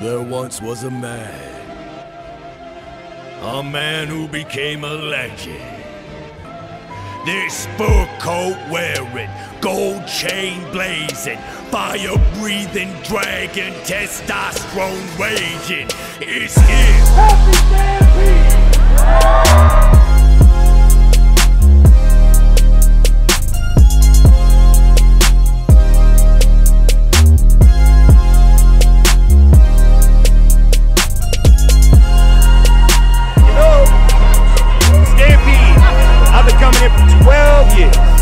There once was a man. A man who became a legend. This fur coat wearing, gold chain blazing, fire breathing dragon, testosterone raging. It's him. Years.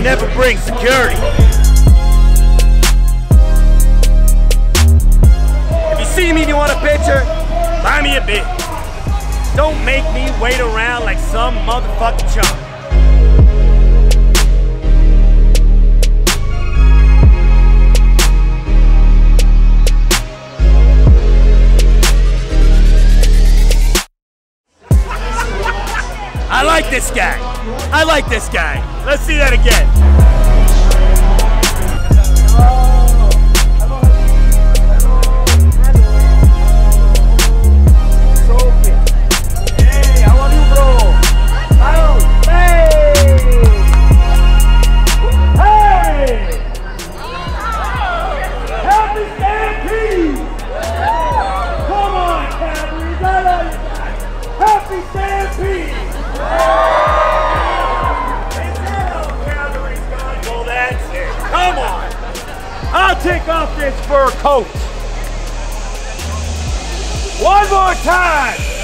Legend never bring security. If you see me and you want a picture, buy me a beer. Don't make me wait around like some motherfucking chump. I like this guy. I like this guy. Let's see that again. Hey, how are you, bro? Hey! Hey! Happy Stampede! Come on. I'll take off this fur coat. One more time!